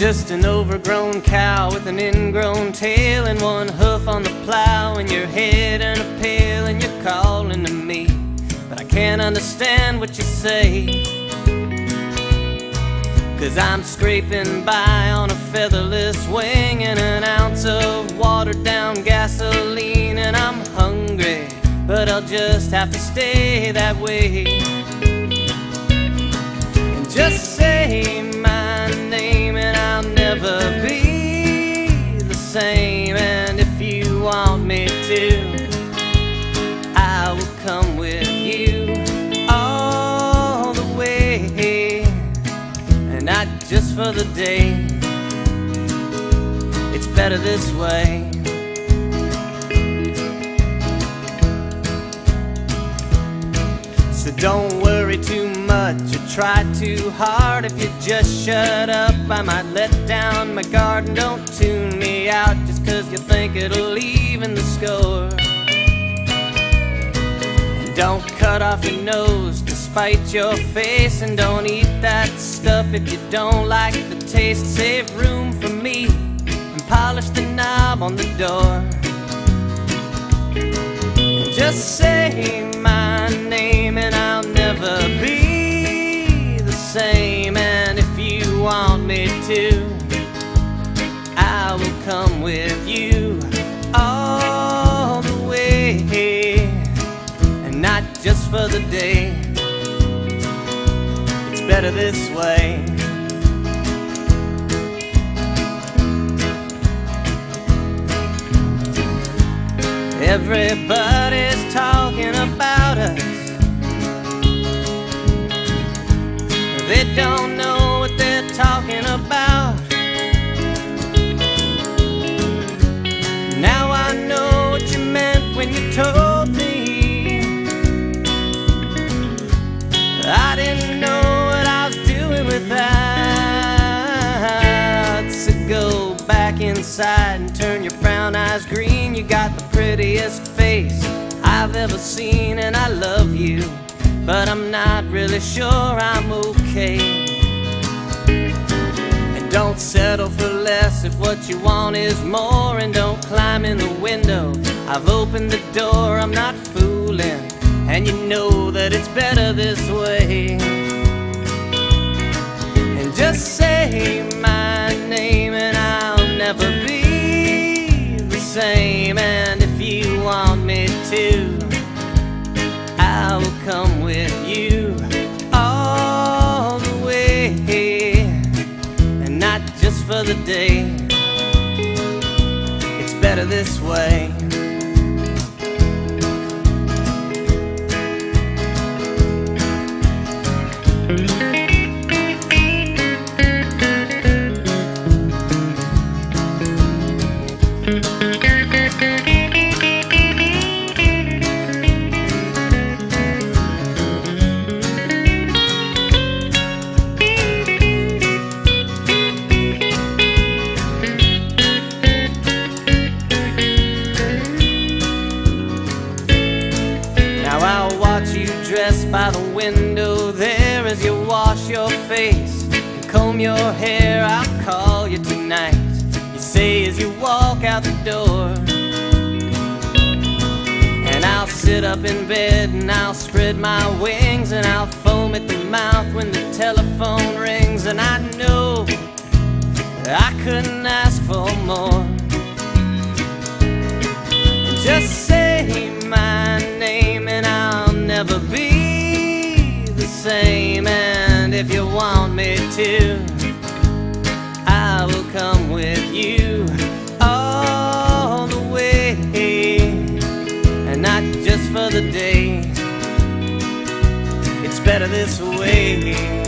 just an overgrown cow with an ingrown tail and one hoof on the plow and your head in a pail and you're calling to me. But I can't understand what you say. Cause I'm scraping by on a featherless wing and an ounce of watered down gasoline and I'm hungry, but I'll just have to stay that way. I will come with you all the way. And not just for the day, it's better this way. So don't worry too much or try too hard. If you just shut up, I might let down my guard. And don't tune me out just cause you think it'll even the score. Don't cut off your nose to spite your face. And don't eat that stuff if you don't like the taste. Save room for me and polish the knob on the door. Just say my name and I'll never be the same. And if you want me to, I will come with you for the day, it's better this way. Everybody's talking about us. They don't inside and turn your brown eyes green. You got the prettiest face I've ever seen, and I love you. But I'm not really sure I'm okay. And don't settle for less if what you want is more. And don't climb in the window. I've opened the door, I'm not fooling. And you know that it's better this way. And just say never be the same. And if you want me to, I will come with you all the way, and not just for the day. It's better this way. Wash your face and comb your hair. I'll call you tonight. You say as you walk out the door. And I'll sit up in bed and I'll spread my wings and I'll foam at the mouth when the telephone rings. And I know I couldn't ask for more. Just say my name and I'll never be the same. And if you want me to, I will come with you all the way, and not just for the day. It's better this way.